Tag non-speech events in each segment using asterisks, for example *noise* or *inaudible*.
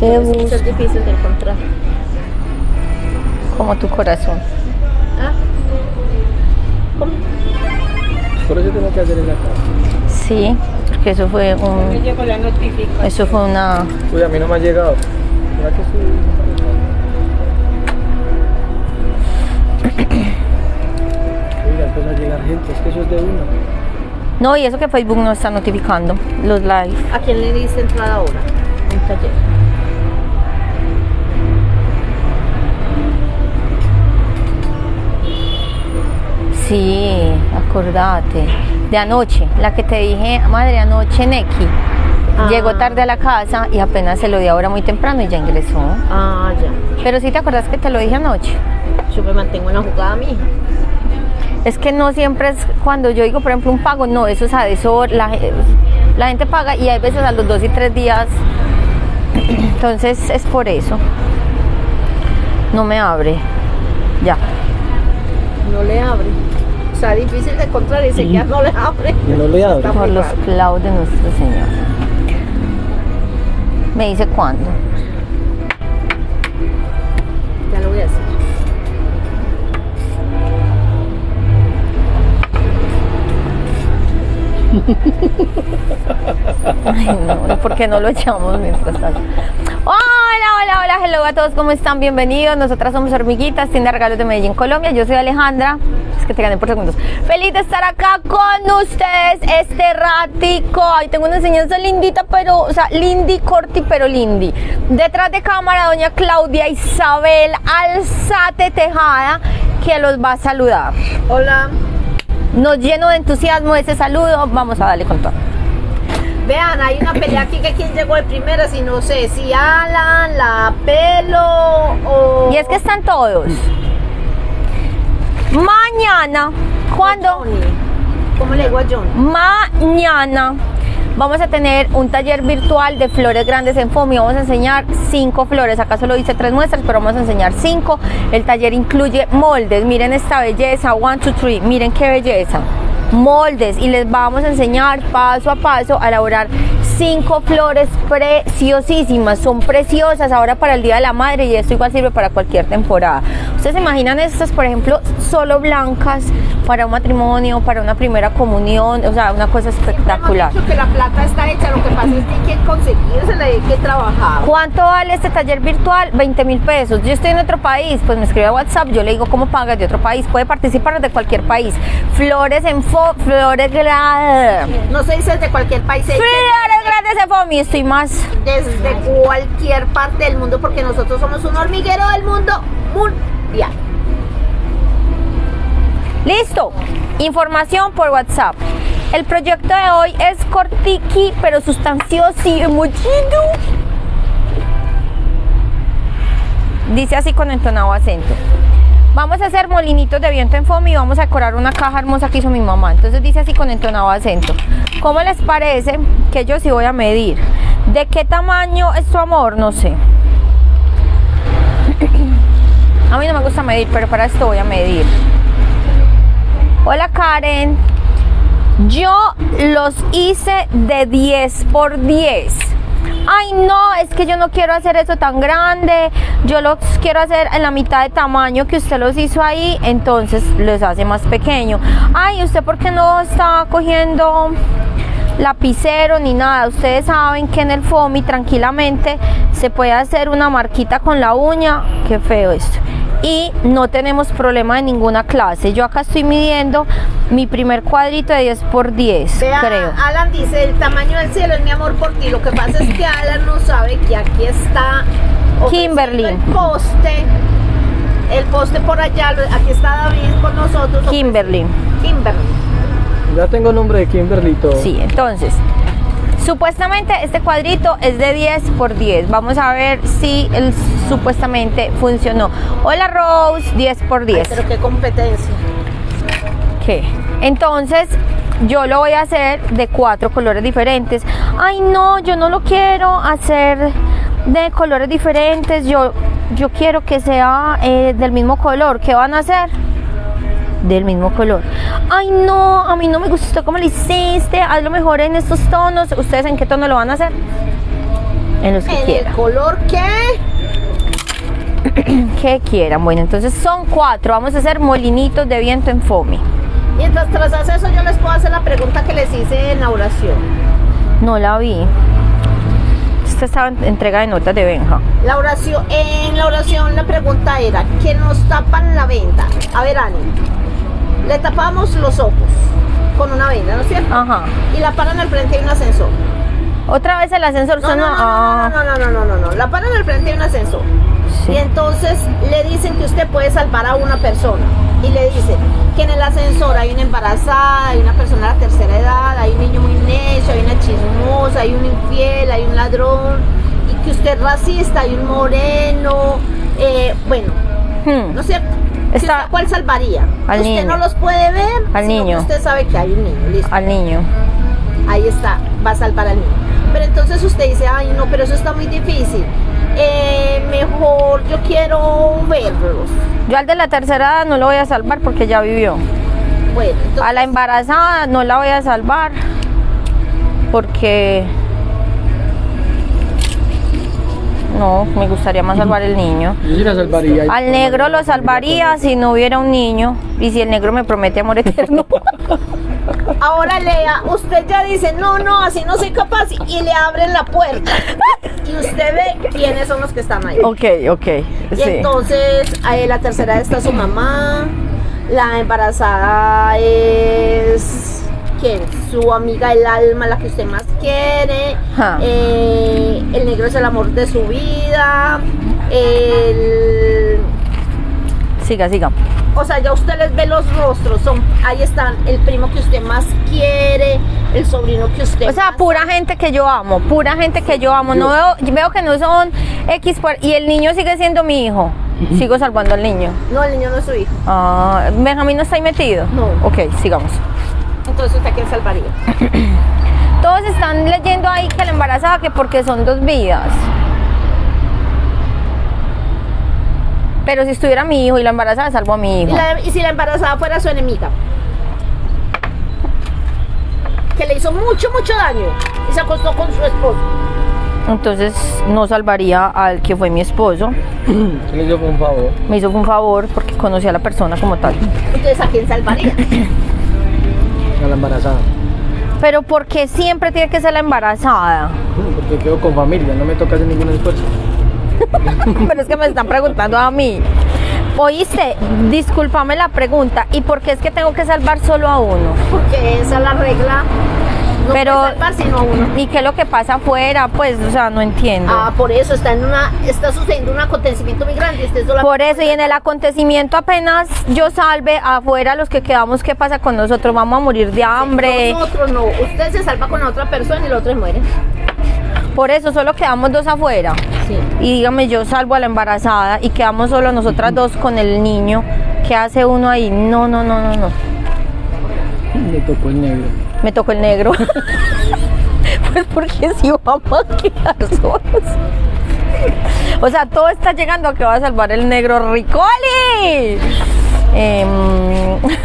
Te Eso es busco difícil de encontrar. como tu corazón. ¿Ah? ¿Cómo? Por eso tengo que hacer esa cosa. Sí, porque eso fue Me un, llegó la notificación. eso fue una, Uy, a mí no me ha llegado. ¿Será que sí? Oiga, empieza a llegar gente, es que eso es de uno. no y eso que Facebook no está notificando los live. ¿A quién le diste entrada ahora? Un taller. Sí, acordate. De anoche, la que te dije, madre, anoche Neki. Ah. Llegó tarde a la casa y apenas se lo di ahora muy temprano y ya ingresó. Ah, ya. Pero sí te acuerdas que te lo dije anoche. Yo me mantengo en la jugada, mi hija. Es que no siempre es cuando yo digo, por ejemplo, un pago, no, eso es a eso, la, la gente paga y hay veces a los dos y tres días. Entonces es por eso. No me abre. Ya. No le abre. O sea, difícil de encontrar y ya no le abre. No le abre. Está Por los clavos de nuestro Señor. Me dice cuándo. Ya lo voy a hacer. *laughs* Ay, no, ¿por qué no lo echamos mientras tanto? Hola, hola, hola, hello a todos, ¿cómo están? Bienvenidos. Nosotras somos Hormiguitas, tienda de regalos de Medellín, Colombia. Yo soy Alejandra. Es que te gané por segundos. Feliz de estar acá con ustedes este ratico. Ahí tengo una enseñanza lindita, pero, o sea, lindy, corti, pero lindy. Detrás de cámara, doña Claudia Isabel Alzate Tejada, que los va a saludar. Hola. Nos lleno de entusiasmo ese saludo. Vamos a darle con todo. Vean, hay una pelea aquí que quién llegó de primera, si no sé, si Alan, la pelo o. Y es que están todos. Mañana, ¿cuándo? ¿Cómo le digo a John? Mañana vamos a tener un taller virtual de flores grandes en FOMI. Vamos a enseñar cinco flores. Acá solo hice tres muestras, pero vamos a enseñar cinco. El taller incluye moldes. Miren esta belleza. One, two, three. Miren qué belleza. Moldes. Y les vamos a enseñar paso a paso a elaborar cinco flores preciosísimas. Son preciosas ahora para el Día de la Madre y esto igual sirve para cualquier temporada. Ustedes se imaginan estas, por ejemplo, solo blancas para un matrimonio, para una primera comunión, o sea, una cosa espectacular. Dicho que la plata está hecha, lo que pasa es que hay que conseguírsela hay que trabajar. ¿Cuánto vale este taller virtual? 20 mil pesos. Yo estoy en otro país, pues me escribe a WhatsApp, yo le digo cómo pagas de otro país. Puede participar desde cualquier país. Flores en fo, flores grandes. No se dice de cualquier país, Flores grandes en FOMI, estoy más. desde cualquier parte del mundo, porque nosotros somos un hormiguero del mundo mundial. Listo. Información por WhatsApp. El proyecto de hoy es cortiqui, pero sustancioso y emotivo. Dice así con entonado acento. Vamos a hacer molinitos de viento en foamy y vamos a decorar una caja hermosa que hizo mi mamá. Entonces dice así con entonado acento. ¿Cómo les parece que yo sí voy a medir? ¿De qué tamaño es tu amor? No sé. *clears throat* A mí no me gusta medir, pero para esto voy a medir. Hola Karen. Yo los hice de 10 por 10. Ay, no, es que yo no quiero hacer eso tan grande. Yo los quiero hacer en la mitad de tamaño que usted los hizo ahí, entonces los hace más pequeño. Ay, ¿usted por qué no está cogiendo lapicero ni nada? Ustedes saben que en el FOMI tranquilamente se puede hacer una marquita con la uña. Qué feo esto y no tenemos problema de ninguna clase. Yo acá estoy midiendo mi primer cuadrito de 10 por 10, Vea, creo. Alan dice, el tamaño del cielo es mi amor por ti. Lo que pasa es que Alan no sabe que aquí está Kimberly. el poste. El poste por allá, aquí está David con nosotros. Kimberly. Kimberly. Ya tengo nombre de Kimberly todo. Sí, entonces, supuestamente este cuadrito es de 10 por 10. Vamos a ver si el supuestamente funcionó. Hola Rose, 10 por 10. Pero qué competencia. ¿Qué? Entonces, yo lo voy a hacer de cuatro colores diferentes. Ay, no, yo no lo quiero hacer de colores diferentes. Yo, yo quiero que sea eh, del mismo color. ¿Qué van a hacer? Del mismo color. Ay, no, a mí no me gustó cómo lo hiciste. Hazlo mejor en estos tonos. ¿Ustedes en qué tono lo van a hacer? En los que en quiera. el color que *clears throat* Que quieran. Bueno, entonces son cuatro. Vamos a hacer molinitos de viento en FOMI. Mientras tras hace eso yo les puedo hacer la pregunta que les hice en la oración. No la vi. Esta estaba en entrega de notas de Benja. La oración, en la oración la pregunta era, que nos tapan la venda? A ver, Ani, le tapamos los ojos con una venda, ¿no es cierto? Ajá. Y la paran al frente de un ascensor. Otra vez el ascensor No, no, Ah, no, no, no, no, no, no, no, la paran al frente de un ascensor. sí. Y entonces le dicen que usted puede salvar a una persona. Y le dicen que en el ascensor hay una embarazada, hay una persona de la tercera edad, hay un niño muy necio, hay una chismosa, hay un infiel, hay un ladrón. Y que usted es racista, hay un moreno. eh, bueno, Hmm. ¿no es cierto? Está- ¿Usted ¿Cuál salvaría? Al usted niño. no los puede ver, Al sino que niño. usted sabe que hay un niño. Listo. Al niño. Ahí está, va a salvar al niño. Pero entonces usted dice, ay no, pero eso está muy difícil. Eh, mejor yo quiero verlos. Yo al de la tercera edad no lo voy a salvar porque ya vivió. Bueno, entonces, A la embarazada no la voy a salvar porque no, me gustaría más salvar el niño. Yo sí la salvaría. Al negro lo salvaría si no hubiera un niño y si el negro me promete amor eterno. *laughs* ahora Lea, usted ya dice, no, no, así no soy capaz y le abren la puerta. Y usted ve quiénes son los que están ahí. ok, ok. Y Sí. entonces ahí la tercera está su mamá, la embarazada es Su amiga del alma, la que usted más quiere. Eh, el negro es el amor de su vida. El, Siga, siga. o sea, ya usted les ve los rostros. Son, ahí están el primo que usted más quiere, el sobrino que usted O sea, pura gente que yo amo, pura gente que yo amo. No veo, veo que no son X por- y el niño sigue siendo mi hijo. Sigo salvando al niño. No, el niño no es su hijo. Ah, Benjamín no está ahí metido. No. Ok, sigamos. Entonces, ¿usted a quién salvaría? *coughs* Todos están leyendo ahí que la embarazada que porque son dos vidas. Pero si estuviera mi hijo y la embarazada salvo a mi ¿Y, hijo. la- y si la embarazada fuera su enemiga? Que le hizo mucho, mucho daño y se acostó con su esposo. Entonces no salvaría al que fue mi esposo. *coughs* Se le hizo un favor. Me hizo un favor porque conocí a la persona como tal. Entonces, ¿a quién salvaría? *coughs* A la embarazada. Pero ¿por qué siempre tiene que ser la embarazada? Porque quedo con familia, no me toca hacer ningún esfuerzo. *laughs* Pero es que me están preguntando a mí. Oíste, discúlpame la pregunta. ¿Y por qué es que tengo que salvar solo a uno? Porque esa es la regla. No Pero- puede salvar sino a uno. ¿Y qué es lo que pasa afuera? Pues, o sea, no entiendo. Ah, por eso está en una, está sucediendo un acontecimiento muy grande. Usted Por eso, y en el acontecimiento apenas yo salve afuera los que quedamos, ¿qué pasa con nosotros? Vamos a morir de hambre. Nosotros no. Usted se salva con la otra persona y el otro muere. Por eso solo quedamos dos afuera. Sí. Y dígame, yo salvo a la embarazada y quedamos solo nosotras dos con el niño. ¿Qué hace uno ahí? No, no, no, no, no. Me tocó el negro. Me tocó el negro. *laughs* pues porque si vamos a quedar solos. O sea, todo está llegando a que va a salvar el negro Ricoli. *laughs*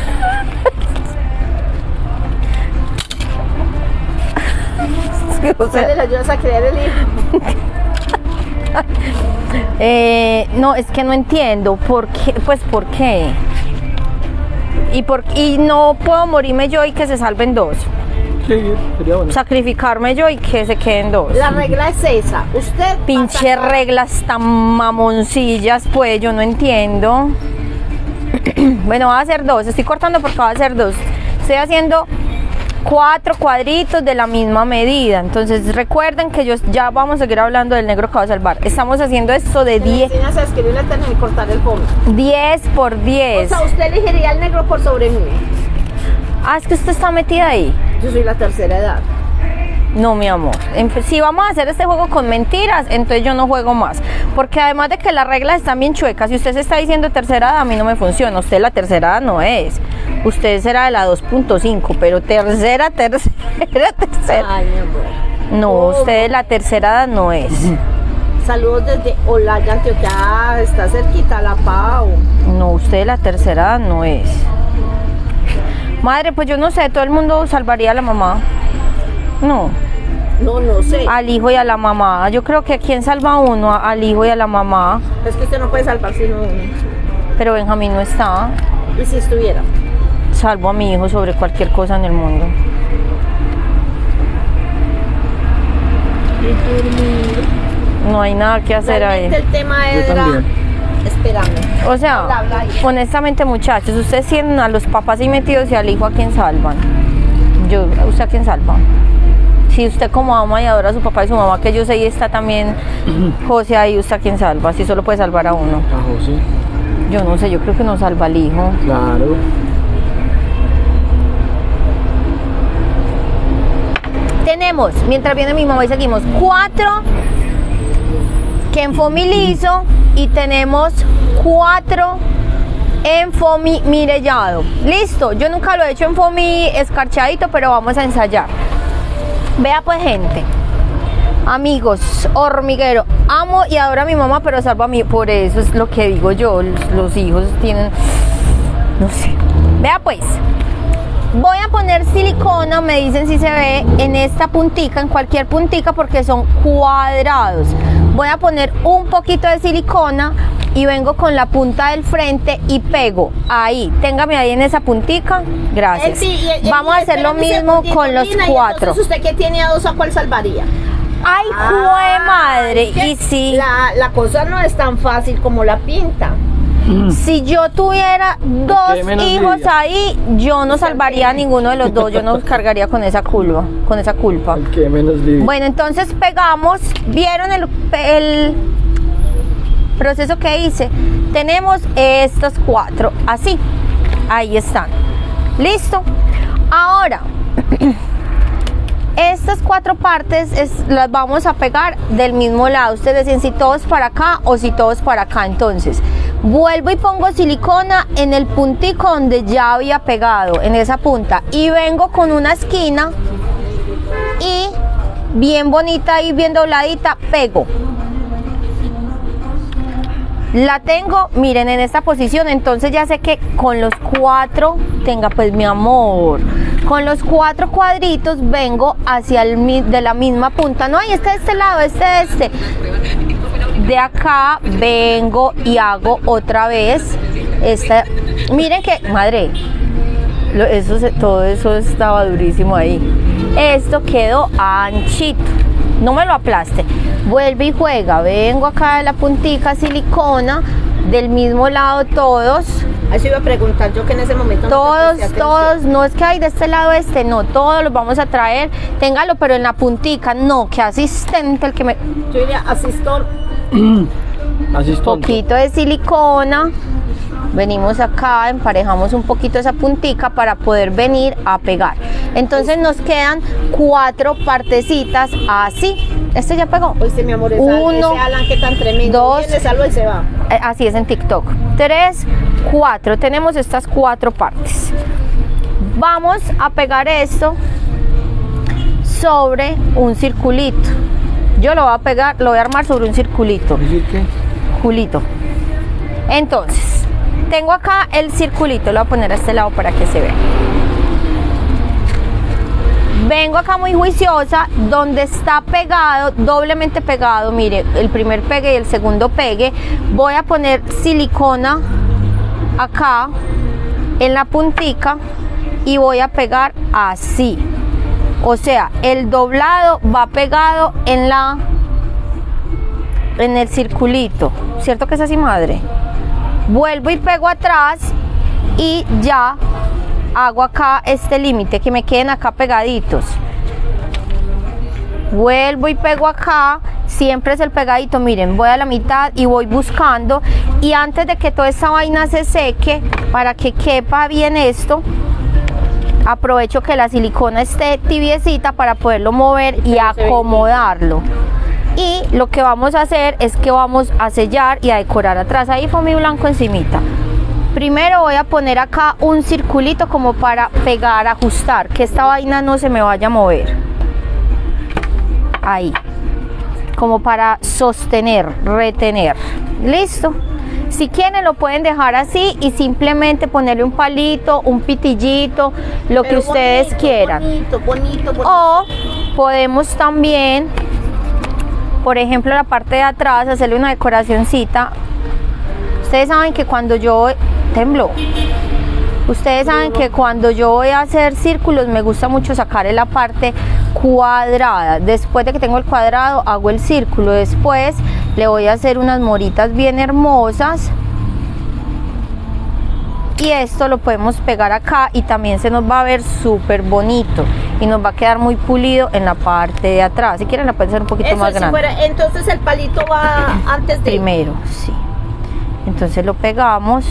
Que, o sea, Usted le ayudas a crear el hijo. eh, no, es que no entiendo. ¿Por qué? Pues, ¿por qué? Y, por, y no puedo morirme yo y que se salven dos. Sí, sería bueno. Sacrificarme yo y que se queden dos. La regla es esa. Usted. Pinche sacar- reglas tan mamoncillas, pues yo no entiendo. *clears throat* bueno, va a hacer dos. Estoy cortando porque va a hacer dos. Estoy haciendo cuatro cuadritos de la misma medida. Entonces recuerden que yo ya vamos a seguir hablando del negro que va a salvar. Estamos haciendo esto de Le 10, enseñas a escribir la y cortar el fondo. 10 por O 10. sea, usted elegiría el negro por sobre mí. Ah, es que usted está metida ahí. Yo soy la tercera edad. No, mi amor. Si vamos a hacer este juego con mentiras, entonces yo no juego más. Porque además de que las reglas están bien chuecas, si usted se está diciendo tercera edad, a mí no me funciona. Usted la tercera edad no es. Usted será de la 2.5, pero tercera, *laughs* tercera, tercera. Ay, mi amor. No, ¿Cómo? usted la tercera edad no es. Saludos desde Olaya, Antioquia. Ah, Está cerquita la Pau. No, usted la tercera edad no es. Madre, pues yo no sé, todo el mundo salvaría a la mamá. No. No, no sé. Al hijo y a la mamá. Yo creo que ¿quién salva a uno? A- Al hijo y a la mamá. Es que usted no puede salvar sino uno. Pero Benjamín no está. Y si estuviera. Salvo a mi hijo sobre cualquier cosa en el mundo. No hay nada que hacer ahí. El tema era. O sea, honestamente muchachos, ustedes tienen a los papás ahí metidos y al hijo a quién salvan. Yo, ¿usted a quién salva? Si usted como ama y adora a su papá y su mamá, que yo sé y está también *clears throat* José ahí, ¿usted a quién salva? Si solo puede salvar a uno. A José. Yo no sé, yo creo que no salva al hijo. Claro. Tenemos, mientras viene mi mamá y seguimos, cuatro que en foamy liso y tenemos cuatro en foamy mirellado. Listo, yo nunca lo he hecho en foamy escarchadito, pero vamos a ensayar. Vea pues gente, amigos, hormiguero, amo y adoro a mi mamá, pero salvo a mí, por eso es lo que digo yo, los, hijos tienen, no sé. Vea pues, Voy a poner silicona, me dicen si se ve en esta puntica, en cualquier puntica porque son cuadrados. Voy a poner un poquito de silicona y vengo con la punta del frente y pego ahí. Téngame ahí en esa puntica. Gracias. Sí, y- Vamos a hacer lo mismo con los cuatro. Entonces, ¿usted que tiene a dos a cuál salvaría? Ay, jue madre. Y si, La, la cosa no es tan fácil como la pinta. Si yo tuviera dos hijos lidia. ahí, yo no salvaría a ninguno de los dos. Yo no *laughs* cargaría con esa culpa. Con esa culpa. Que menos. Bueno, entonces pegamos, vieron el, el proceso que hice. Tenemos estos cuatro, así, ahí están. Listo. Ahora, *clears throat* estas cuatro partes es- las vamos a pegar del mismo lado. Ustedes deciden si todos para acá o si todos para acá. Entonces, vuelvo y pongo silicona en el puntico donde ya había pegado, en esa punta. Y vengo con una esquina y bien bonita y bien dobladita pego. La tengo miren en esta posición. Entonces ya sé que con los cuatro tenga pues mi amor. Con los cuatro cuadritos vengo hacia el de la misma punta. No y este de este lado este de este de acá vengo y hago otra vez esta miren que madre eso se- todo eso estaba durísimo ahí. Esto quedó anchito. No me lo aplaste. Vuelve y juega. Vengo acá de la puntica silicona. Del mismo lado todos. Eso iba a preguntar yo que en ese momento. no Todos, atención. todos. No es que hay de este lado este. No, todos los vamos a traer. Téngalo, pero en la puntica. No, que asistente el que me... Yo diría asistón. *clears throat* Así es poquito de silicona. Venimos acá, emparejamos un poquito esa puntica para poder venir a pegar. Entonces nos quedan cuatro partecitas así. Este ya pegó. Oíste, mi amor, esa, Uno, ese Alan que tan tremendo. dos. Viene, y se va. Eh, Así es en TikTok. Tres, cuatro. Tenemos estas cuatro partes. Vamos a pegar esto sobre un circulito. Yo lo voy a pegar, lo voy a armar sobre un circulito. ¿Decir qué? Culito. Entonces, tengo acá el circulito, lo voy a poner a este lado para que se vea. Vengo acá muy juiciosa, donde está pegado, doblemente pegado, mire, el primer pegue y el segundo pegue. Voy a poner silicona acá en la puntica y voy a pegar así. O sea, el doblado va pegado en la en el circulito. ¿Cierto que es así, madre? Vuelvo y pego atrás y ya hago acá este límite, que me queden acá pegaditos. Vuelvo y pego acá, siempre es el pegadito, miren, voy a la mitad y voy buscando. Y antes de que toda esta vaina se seque, para que quepa bien esto, aprovecho que la silicona esté tibiecita para poderlo mover y acomodarlo. Y lo que vamos a hacer es que vamos a sellar y a decorar atrás. Ahí fue mi blanco encimita. Primero voy a poner acá un circulito como para pegar, ajustar, que esta vaina no se me vaya a mover. Ahí. Como para sostener, retener. Listo. Si quieren lo pueden dejar así y simplemente ponerle un palito, un pitillito, lo que ustedes bonito, quieran. Bonito, bonito, bonito. O podemos también, por ejemplo, la parte de atrás, hacerle una decoracióncita. Ustedes saben que cuando yo tembló. Ustedes saben que cuando yo voy a hacer círculos me gusta mucho sacar la parte cuadrada. Después de que tengo el cuadrado hago el círculo. Después le voy a hacer unas moritas bien hermosas. Y esto lo podemos pegar acá y también se nos va a ver súper bonito. Y nos va a quedar muy pulido en la parte de atrás. Si quieren la pueden hacer un poquito Eso más si grande. fuera- entonces el palito va antes de. Primero, sí. Entonces lo pegamos.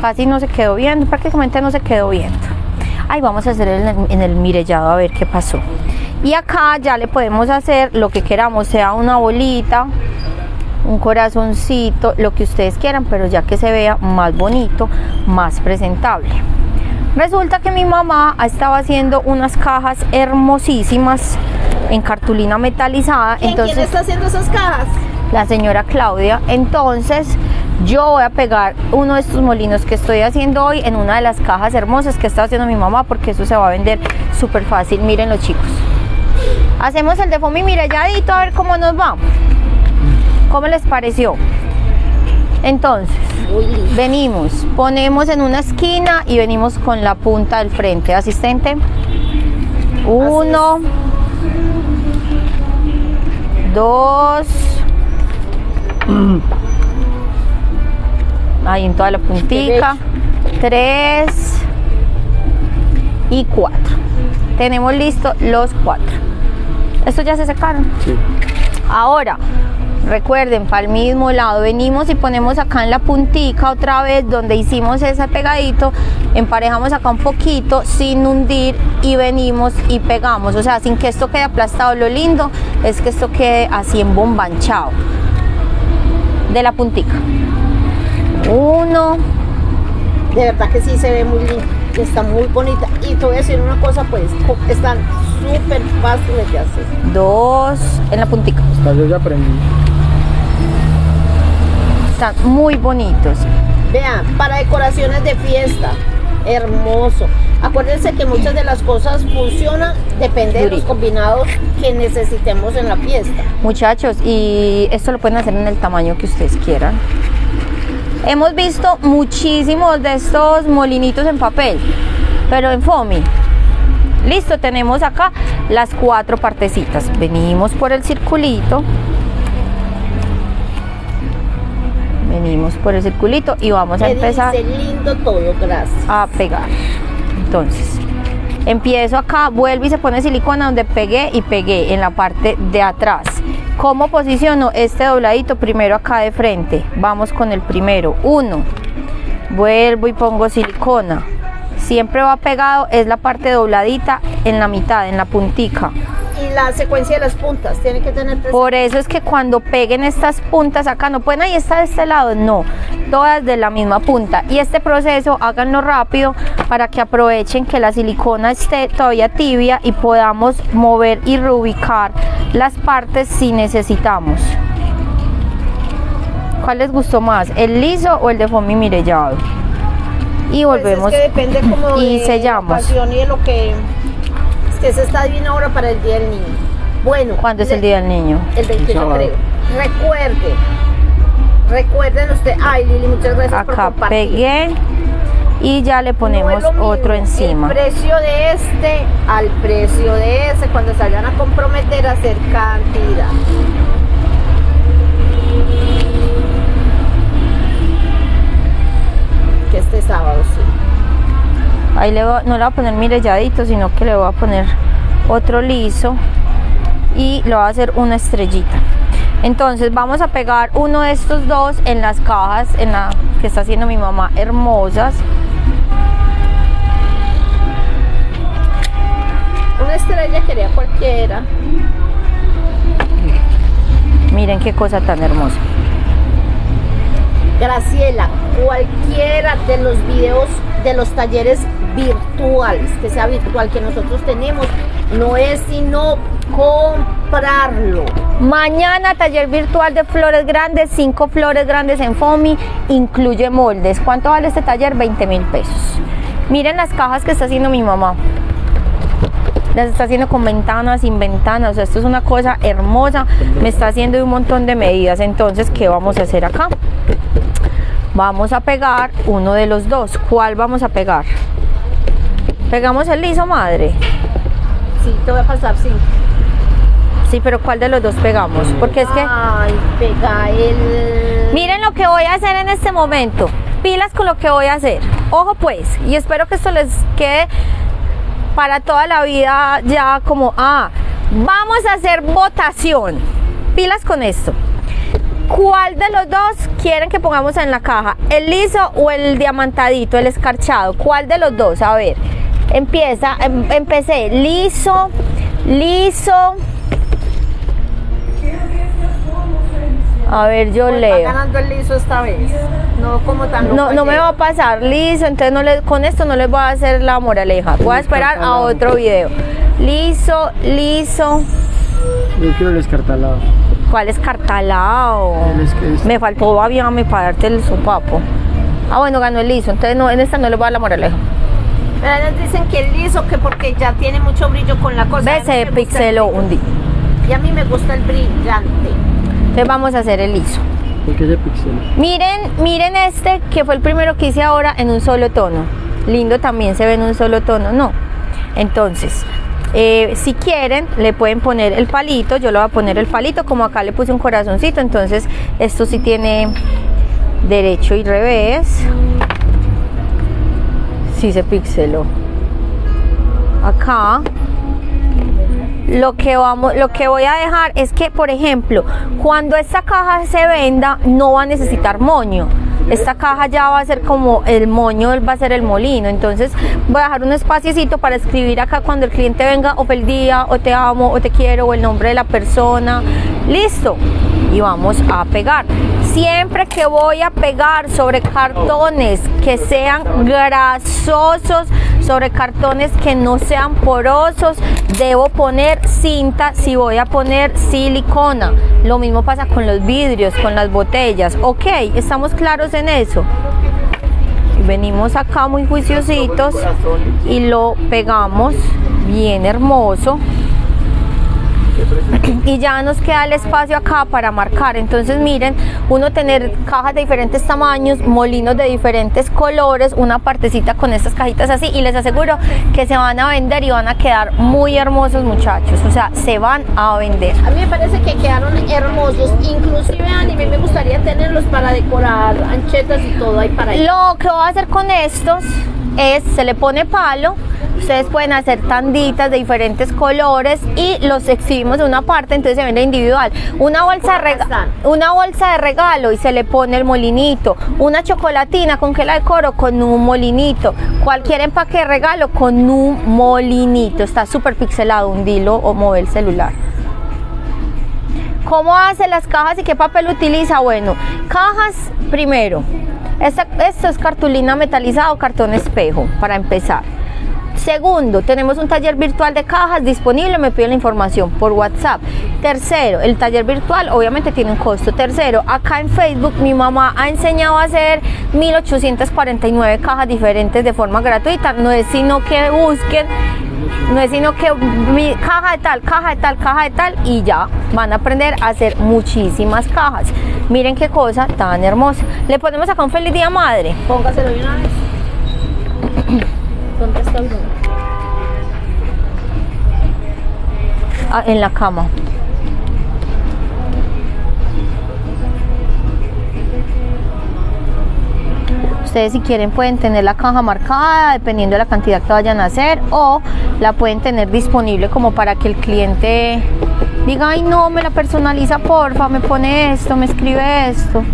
Casi no se quedó viendo, prácticamente no se quedó viendo. Ahí vamos a hacer en el, en el mirellado a ver qué pasó. Y acá ya le podemos hacer lo que queramos, sea una bolita, un corazoncito, lo que ustedes quieran, pero ya que se vea más bonito, más presentable. Resulta que mi mamá estaba haciendo unas cajas hermosísimas en cartulina metalizada. ¿Quién, entonces, ¿Quién está haciendo esas cajas? la señora Claudia. Entonces yo voy a pegar uno de estos molinos que estoy haciendo hoy en una de las cajas hermosas que está haciendo mi mamá porque eso se va a vender súper fácil. Miren los chicos. Hacemos el de foamy mirelladito a ver cómo nos va. ¿Cómo les pareció? Entonces, venimos, ponemos en una esquina y venimos con la punta del frente. Asistente. Uno. Dos. Ahí en toda la puntica. Tres. Y cuatro. Tenemos listo los cuatro. Estos ya se secaron. Sí. Ahora, recuerden, para el mismo lado, venimos y ponemos acá en la puntica otra vez donde hicimos ese pegadito, emparejamos acá un poquito sin hundir y venimos y pegamos, o sea, sin que esto quede aplastado. Lo lindo es que esto quede así embombanchado de la puntica. Uno, De verdad que sí se ve muy lindo. Está muy bonita. Y te voy a decir una cosa, pues, están súper fáciles de hacer. dos, en la puntica. Hasta yo ya aprendí. Están muy bonitos. Vean, para decoraciones de fiesta, hermoso. Acuérdense que muchas de las cosas funcionan, depende de los combinados que necesitemos en la fiesta. Muchachos, y esto lo pueden hacer en el tamaño que ustedes quieran. Hemos visto muchísimos de estos molinitos en papel, pero en foamy. Listo, tenemos acá las cuatro partecitas. Venimos por el circulito. Venimos por el circulito y vamos a empezar dice lindo todo, gracias. a pegar. Entonces, empiezo acá, vuelvo y se pone silicona donde pegué y pegué en la parte de atrás. ¿Cómo posiciono este dobladito? Primero acá de frente. Vamos con el primero. Uno. Vuelvo y pongo silicona. Siempre va pegado, es la parte dobladita en la mitad, en la puntica. Y la secuencia de las puntas, tiene que tener presente. Por eso es que cuando peguen estas puntas acá, no pueden ahí está de este lado, no, todas de la misma punta. Y este proceso háganlo rápido para que aprovechen que la silicona esté todavía tibia y podamos mover y reubicar las partes si necesitamos. ¿Cuál les gustó más, el liso o el de foamy mirellado? Y Pues volvemos es que depende como y de sellamos. y de lo que... Es que se está bien ahora para el Día del Niño. Bueno. ¿Cuándo es el día del niño? El 21 sábado. creo. Recuerden. Recuerden usted. Ay, Lili, muchas gracias por Acá compartir. pegué y ya le No ponemos mismo otro encima. El precio de este al precio de ese cuando se vayan a comprometer a hacer cantidad. Que este sábado sí. Ahí le voy- no le voy a poner mirelladito, sino que le voy a poner otro liso y le voy a hacer una estrellita. Entonces vamos a pegar uno de estos dos en las cajas en la que está haciendo mi mamá hermosas. Una estrella quería cualquiera. Miren qué cosa tan hermosa. Graciela, cualquiera de los videos de los talleres virtuales, que sea virtual que nosotros tenemos, no es sino comprarlo. Mañana taller virtual de flores grandes, cinco flores grandes en FOMI, incluye moldes. ¿Cuánto vale este taller? 20 mil pesos. Miren las cajas que está haciendo mi mamá. Las está haciendo con ventanas, sin ventanas. Esto es una cosa hermosa. Me está haciendo un montón de medidas. Entonces, ¿qué vamos a hacer acá? Vamos a pegar uno de los dos. ¿Cuál vamos a pegar? Pegamos el liso, madre. Sí, te voy a pasar, sí. Sí, pero ¿cuál de los dos pegamos? Porque es que... Ay, pega el... Miren lo que voy a hacer en este momento. Pilas con lo que voy a hacer. Ojo pues, y espero que esto les quede para toda la vida ya como, ah, vamos a hacer votación. Pilas con esto. ¿Cuál de los dos quieren que pongamos en la caja? ¿El liso o el diamantadito, el escarchado? ¿Cuál de los dos? A ver, empieza, em- empecé, liso, liso. A ver, yo Pues Va leo. ganando el liso esta vez. No como tan No, loco no me va a pasar liso, entonces no le, con esto no les voy a hacer la moraleja. Voy a esperar a otro video. Liso, liso. Yo quiero el escartalado. ¿Cuál es cartalao? El es que es- Me faltó todavía me para darte el sopapo. Ah, bueno, ganó el liso, entonces no, en esta no les voy a dar la moraleja. Pero ellos dicen que el liso, que porque ya tiene mucho brillo con la cosa. Ve, A se pixeló el- un día. Y a mí me gusta el brillante. Entonces vamos a hacer el liso. Porque ese pixel. Miren, miren este que fue el primero que hice ahora en un solo tono. Lindo también se ve en un solo tono, no. Entonces, eh, si quieren, le pueden poner el palito. Yo le voy a poner el palito, como acá le puse un corazoncito. Entonces, esto sí tiene derecho y revés. Sí se pixeló. Acá lo que vamos lo que voy a dejar es que por ejemplo cuando esta caja se venda no va a necesitar moño esta caja ya va a ser como el moño va a ser el molino. Entonces voy a dejar un espaciecito para escribir acá cuando el cliente venga o feliz día o te amo o te quiero o el nombre de la persona. Listo. Y vamos a pegar siempre que voy a pegar sobre cartones que sean grasosos sobre cartones que no sean porosos debo poner cinta si voy a poner silicona. Lo mismo pasa con los vidrios con las botellas. Ok estamos claros en eso. Venimos acá muy juiciositos y lo pegamos. Bien hermoso y ya nos queda el espacio acá para marcar. Entonces miren, uno tener cajas de diferentes tamaños, molinos de diferentes colores, una partecita con estas cajitas así y les aseguro que se van a vender y van a quedar muy hermosos muchachos. O sea, se van a vender. A mí me parece que quedaron hermosos. Inclusive a mí me gustaría tenerlos para decorar anchetas y todo ahí para ahí. Lo que voy a hacer con estos es, se le pone palo, ustedes pueden hacer tanditas de diferentes colores y los exhibimos de una parte, entonces se vende individual. Una bolsa, una bolsa de regalo y se le pone el molinito. Una chocolatina con que la decoro con un molinito. Cualquier empaque de regalo con un molinito. Está súper pixelado, un dilo o mover el celular. ¿Cómo hace las cajas y qué papel utiliza? Bueno, cajas primero. Esto es cartulina metalizada o cartón espejo para empezar. Segundo, tenemos un taller virtual de cajas disponible, me piden la información por WhatsApp. Tercero, el taller virtual obviamente tiene un costo. Tercero, acá en Facebook mi mamá ha enseñado a hacer 1849 cajas diferentes de forma gratuita. No es sino que busquen, no es sino que mi caja de tal, caja de tal, caja de tal y ya van a aprender a hacer muchísimas cajas. Miren qué cosa tan hermosa. Le ponemos acá un feliz día madre. Póngaselo de una vez. ¿Dónde está el? Ah, en la cama. Ustedes si quieren pueden tener la caja marcada dependiendo de la cantidad que vayan a hacer o la pueden tener disponible como para que el cliente diga, ay no, me la personaliza porfa, me pone esto, me escribe esto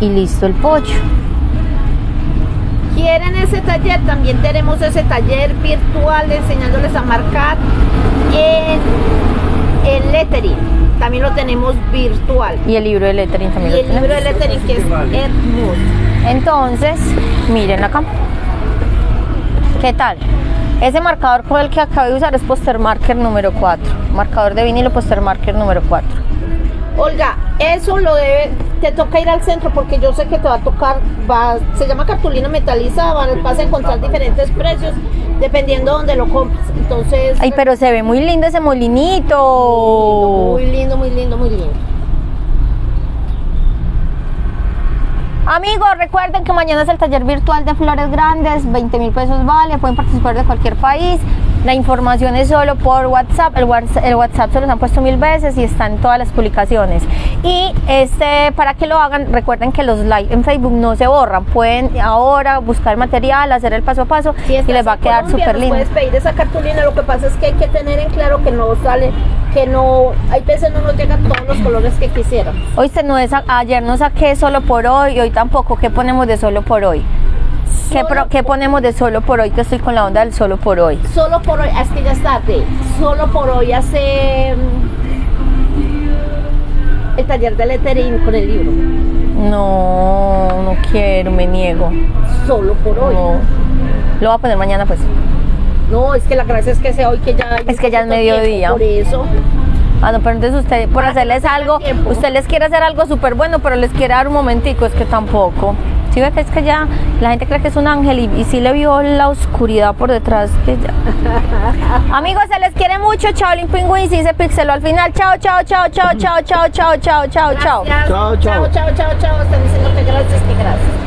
y listo el pollo. ¿Quieren ese taller? También tenemos ese taller virtual enseñándoles a marcar en el lettering. También lo tenemos virtual. Y el libro de lettering Y también lo el libro de lettering que es hermoso. Entonces, miren acá. ¿Qué tal? Ese marcador con el que acabé de usar es poster marker número 4. Marcador de vinilo poster marker número 4. Olga, eso lo debe, te toca ir al centro porque yo sé que te va a tocar, va, se llama cartulina metalizada, vas a encontrar diferentes precios dependiendo de donde lo compres. Entonces, Ay, pero se ve muy lindo ese molinito. muy lindo, muy lindo, muy lindo. Amigos, recuerden que mañana es el taller virtual de Flores Grandes, 20 mil pesos vale, pueden participar de cualquier país. La información es solo por WhatsApp, el WhatsApp, el WhatsApp se los han puesto mil veces y está en todas las publicaciones. Y este, para que lo hagan, recuerden que los live en Facebook no se borran, pueden ahora buscar material, hacer el paso a paso Si y les va a quedar súper lindo. Puedes pedir esa cartulina, lo que pasa es que hay que tener en claro que no sale, que no, hay veces no nos llegan todos los colores que quisiéramos. Hoy se no es, ayer no saqué solo por hoy y hoy tampoco. ¿Qué ponemos de solo por hoy? ¿Qué, Solo pro- qué ponemos de solo por hoy? Que estoy con la onda del solo por hoy. Solo por hoy, es que ya es tarde, solo por hoy hace mm, el taller de lettering con el libro, No, no quiero, me niego. solo por hoy. No. Lo voy a poner mañana pues. No, es que la gracia es que sea hoy que ya Es que ya es mediodía. tiempo, Por eso, Ah, no, pero entonces usted, por hacerles que algo, usted les quiere hacer algo súper bueno, pero les quiere dar un momentico, es que tampoco. Si ve que es que ya la gente cree que es un ángel y, y sí le vio la oscuridad por detrás de ella. *laughs* Amigos, se les quiere mucho. Chao, Pingüín, sí se pixeló al final. Chao, chao, chao, chao, chao, chao, chao, chao, chao, chao. Chao, chao. chao, chao, chao, chao, están diciendo que gracias, que gracias.